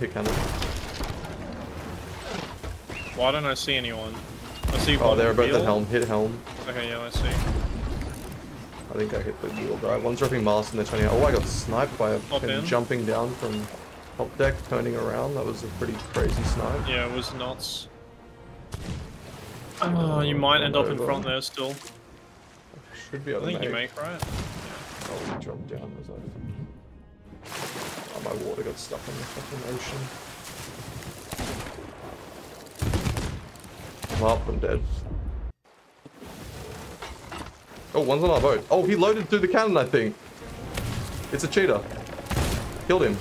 Hit cannon. Why don't I see anyone? I see Oh, one they're about the helm. Hit helm. Okay, yeah, I see. I think I hit the wheel drive. One's dropping mast and they're turning out. Oh, I got sniped by a jumping down from top deck, turning around. That was a pretty crazy snipe. Yeah, it was nuts. Ah, oh, you might end up in front there still. Should be I able think you make. make, right? Oh, we dropped down. Was I? Oh, my water got stuck in the fucking ocean. I'm up. I'm dead. Oh, one's on our boat. Oh, he loaded through the cannon, I think. It's a cheater. Killed him.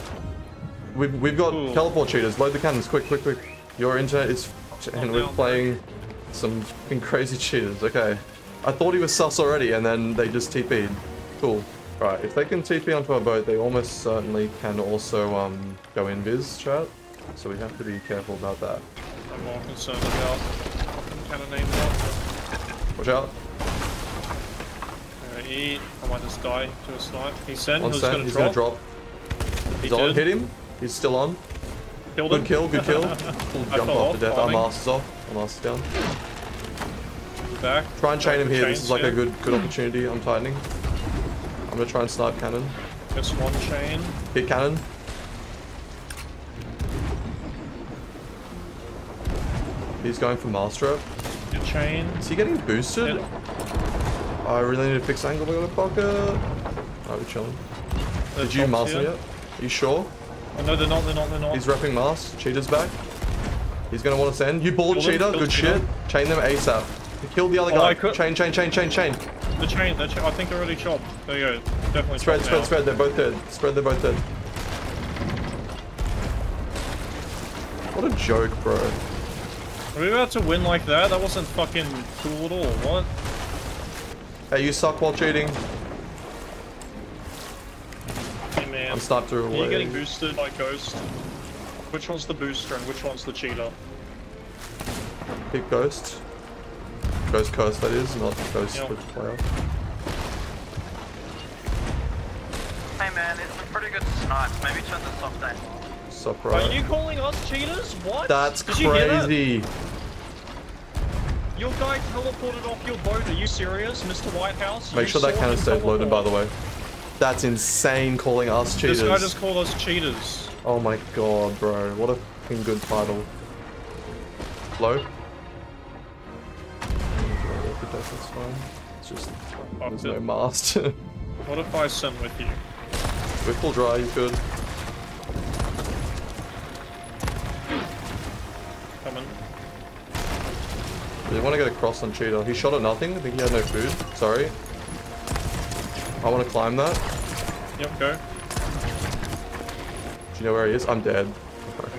We've, we've got Ooh. teleport cheaters. Load the cannons. Quick, quick, quick. Your internet is and we're playing some fucking crazy cheaters. Okay. I thought he was sus already and then they just TP'd. Cool. Right, if they can TP onto our boat, they almost certainly can also um, go in biz chat. So we have to be careful about that. I'm more concerned about cannonade up. Watch out. I'm. I might just die to a snipe. He's sent. On Who's set, gonna he's drop? gonna drop. He He's on. did. Hit him. He's still on. Killed Good him. kill, good kill. Jump off to death. Our farming. master's off. Our master's down. Back. Try and chain him here. This is like a good good opportunity. I'm tightening. I'm gonna try and snipe cannon. Just one chain. Hit cannon. He's going for master. Your chain. Is he getting boosted? Hit. Oh, I really need to fix angle in the pocket. Alright, we're chilling. Did you master yet? Are you sure? Oh, no, they're not. They're not. They're not. He's repping Mars. Cheetah's back. He's gonna want to send. You him, Cheetah. Good shit. Chain them ASAP. Kill the other Oh, guy. Chain, chain, chain, chain, chain. The chain. The chain. I think they're already chopped. There you go. Definitely Spread, chopped spread, now. spread. They're both dead. Spread, they're both dead. What a joke, bro. Are we about to win like that? That wasn't fucking cool at all. What? Hey, you suck while cheating. Hey man. I'm sniped through Are away. you getting boosted by Ghost? Which one's the booster and which one's the cheater? Pick Ghost. Ghost Curse, that is, not Ghost Yeah. with player. Hey man, it's a pretty good snipe. Maybe turn the soft aim off. Sup, Are you calling us cheaters? What? That's Did you hear that? crazy. Your guy teleported off your boat. Are you serious, Mr. Whitehouse? Make You sure that saw cannon him stays loaded, by the way. That's insane calling us cheaters. This guy just called us cheaters. Oh my god, bro. What a fucking good title. Low? That's fine. It's just, there's no mast. What if I sent with you? Whipple dry, you could. Coming. You want to get across on Cheetah. He shot at nothing. I think he had no food. Sorry. I want to climb that. Yep, go. Do you know where he is? I'm dead. I'm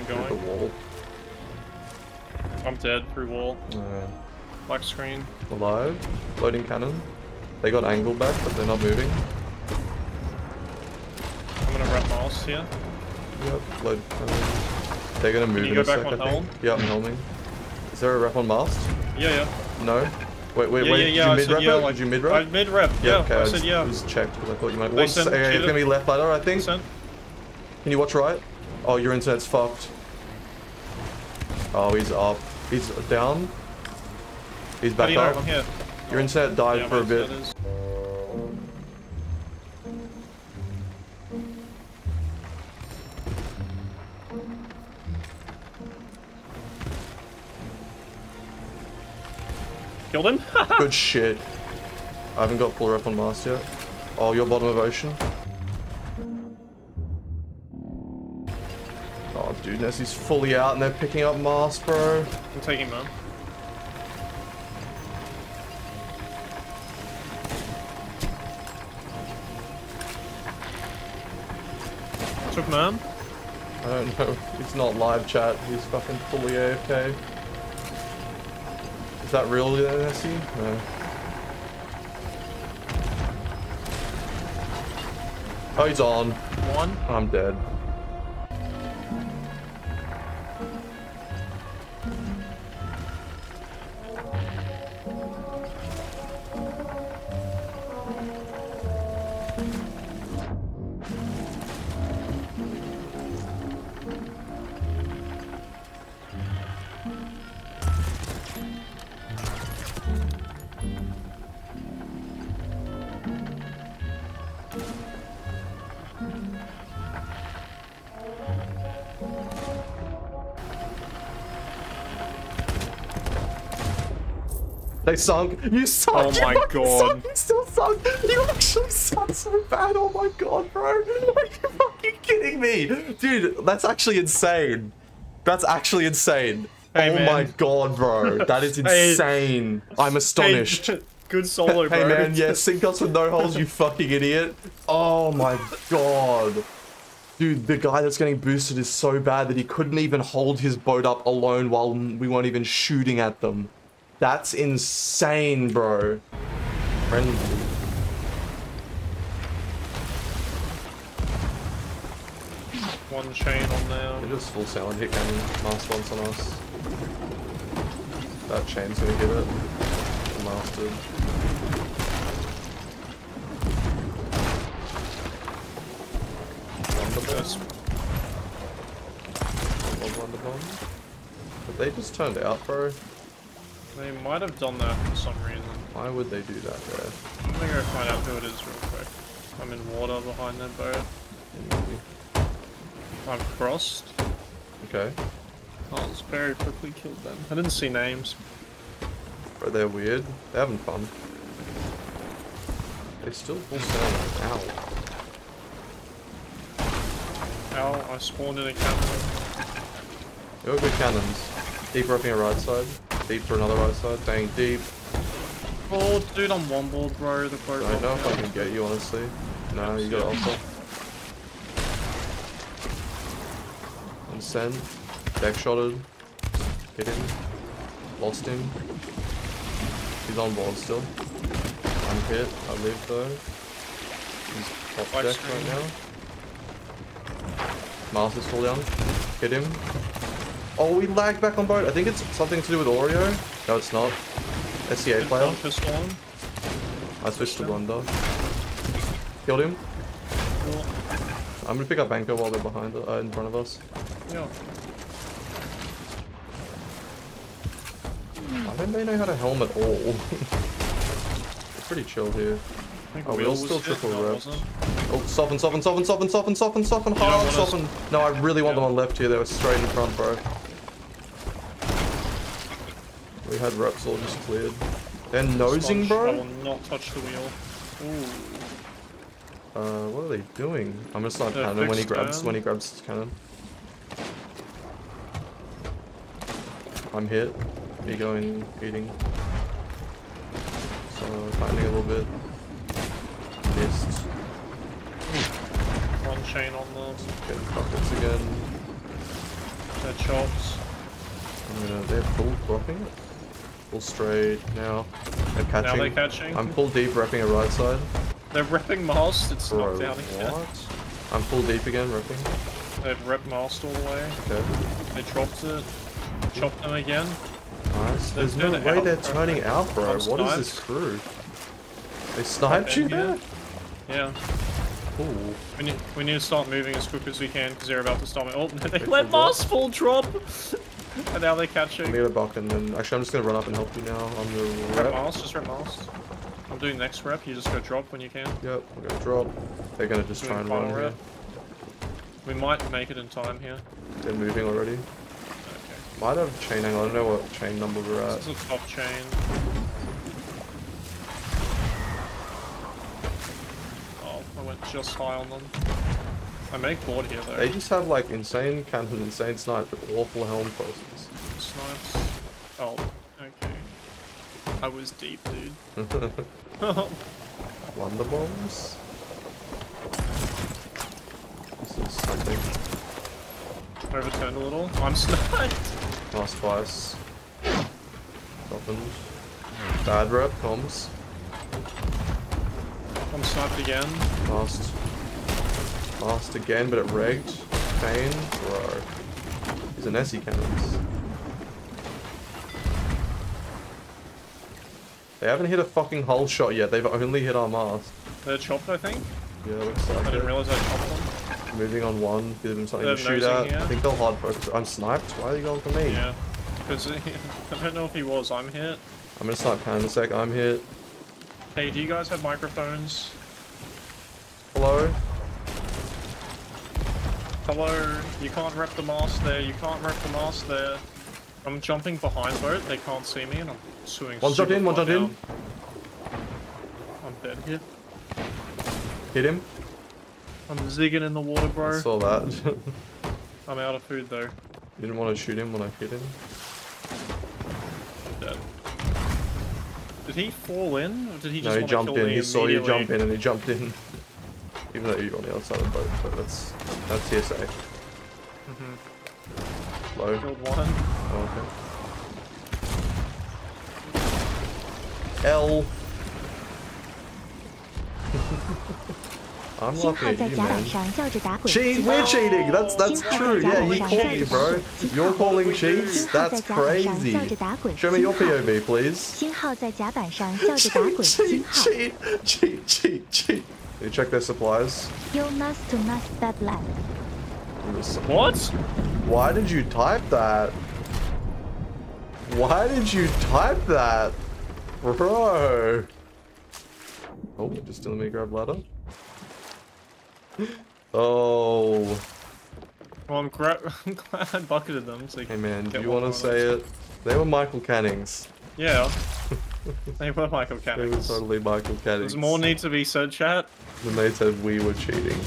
Through going. the wall. I'm dead through wall. Uh, Black screen. alive. Loading cannon. They got angle back, but they're not moving. I'm gonna wrap mouse here. Yep. Load cannon. They're gonna move you in go a back sec, on I think. helm? Yeah, I'm helming. Is there a rep on mast? Yeah, yeah. No. Wait, wait, yeah, wait. yeah, yeah. I Did you mid-rep yeah. Like, Did you mid-rep? I mid rep. Yeah, okay. I was- said yeah. I was checked because I thought you might. One sent okay, it's gonna be left ladder, I think. Sent. Can you watch right? Oh, your internet's fucked. Oh, he's up. He's down. He's back do you know up. I'm here? Your internet died Yeah, for a bit. Killed him? Good shit. I haven't got full rep on mast yet. Oh, you're bottom of ocean. Oh, dude, Nessie's fully out and they're picking up mast, bro. I'm taking man. Took man. I don't know. It's not live chat. He's fucking fully AFK. Is that real, uh, Nessie? No. Oh, he's on. One. I'm dead. They sunk. You sunk. Oh you my God. Sunk. You still sunk. You actually sunk so bad. Oh my god, bro. Are you fucking kidding me? Dude, that's actually insane. That's actually insane. Hey, oh man. my god, bro. That is Hey. insane. I'm astonished. Hey, good solo, bro. Hey man, yeah, sink us with no holes, you fucking idiot. Oh my god. Dude, the guy that's getting boosted is so bad that he couldn't even hold his boat up alone while we weren't even shooting at them. That's insane, bro. Friendly. One chain on there. They just full sound hit cannon mast once on us. That chain's gonna hit it. Mastered. Wonderful. That's Love Wonder Bomb. But they just turned out, bro. They might have done that for some reason. Why would they do that there? I'm gonna go find out who it is real quick. I'm in water behind their boat. I've crossed. Okay. Oh, it's very quickly killed them. I didn't see names. Bro, they're weird. They're having fun. They still full sound. Ow. Ow, I spawned in a cannon. Go good cannons. Deep roughing a right side. Deep for another right side. Dang deep. Oh, dude, I'm one board, bro. The boat. I don't know if I can get you, honestly. No, you got alpha. And send. Deck shotted. Hit him. Lost him. He's on board still. I'm hit. I live though. He's top Five deck right now. Masters fall down. Hit him. Oh, we lagged back on boat. I think it's something to do with Oreo. No, it's not. SCA player. one pistol on. I switched to Wonder. Killed him. Cool. I'm gonna pick up Banco while they're behind, uh, in front of us. Yeah. Why don't they know how to helm at all? Pretty chill here. Oh, we'll was still triple No, it Oh, soften, soften, soften, soften, soften, soften, soften, hard, soften. No, I really want Yeah. them on left here. They were straight in front, bro. We had reps all just cleared. They're nosing, Sponge, I bro? will not touch the wheel. Ooh. Uh, what are they doing? I'm gonna start cannon when he grabs down. when he grabs his cannon. I'm hit. He going eating. So finding a little bit. Missed. One chain on them. Getting buckets again. They're chops. I'm gonna they're full dropping it. Full straight now. Now catching. they're catching. I'm full deep wrapping a right side. They're ripping mast. It's Bro, knocked down again. what? I'm full deep again, ripping. They've ripped mast all the way. Okay. They chopped it. Chopped them again. Nice. They're There's no way out, they're bro. turning out, bro. I'm What is this crew? They sniped you there? Yeah. Ooh. We need, we need to start moving as quick as we can because they're about to start. Oh, they let mast full drop. And now they're I'm catching. gonna buck and then actually I'm just gonna run up and help you now. I'm the Rep rep. mast, just rep mast. I'm doing next rep. You just go drop when you can. Yep, I'm gonna drop. They're gonna just try and run here. We might make it in time here. They're moving already. Okay. Might have chain angle. I don't know what chain number we're at. This is a top chain. Oh, I went just high on them. I make board here though. They just have like insane cannon, insane snipe, but awful helm process. Snipes. Oh, okay. I was deep, dude. Wonder bombs. This is something. Overturned a little. I'm sniped. Last twice. Softened. Bad rep, comms. I'm sniped again. Last. Last again, but it regged. Pain. Bro. These are Nessie cannons. They haven't hit a fucking hull shot yet. They've only hit our mast. They're chopped, I think. Yeah, looks like I didn't it. realize I chopped them. Moving on one, give them something They're to shoot at. here. I think they'll hard focus. I'm sniped. Why are you going for me? Yeah. Because I don't know if he was. I'm hit. I'm gonna snipe cannon in a sec. I'm hit. Hey, do you guys have microphones? Hello. Hello? You can't rep the mast there. You can't rep the mast there. I'm jumping behind boat. They can't see me, and I'm swimming. One jumped super in, one jumped in. I'm dead here. Hit him. I'm zigging in the water, I bro. saw that. I'm out of food though. You didn't want to shoot him when I hit him. Dead. Did he fall in, or did he just No, he jumped in. He saw you jump in and he jumped in. Even though you're on the other side of the boat, but that's that's T S A. Mm-hmm. Low. Killed one. Oh, okay. L. I'm lucky at you, man. Cheat? We're cheating! That's that's true, yeah, you called me, bro. You're calling cheats? That's crazy. Show me your POV, please. cheat, cheat, cheat, cheat, cheat. You check their supplies. You must to must that land. What? Why did you type that? Why did you type that? Bro. Oh, just let me grab ladder. Oh. Well, I'm, gra- I'm glad I bucketed them. So Hey man, do you want to say it? They were Michael Cannings. Yeah. they were Michael They were totally Michael Cannings. There's more need to be said, chat? Then they said we were cheating.